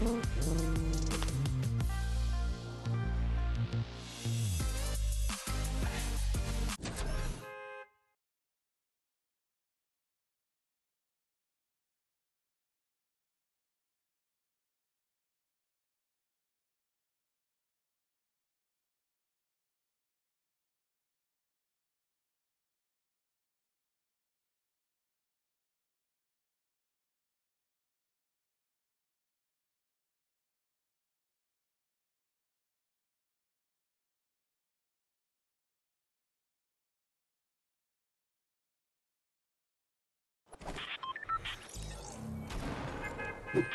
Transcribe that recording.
Mm-hmm. You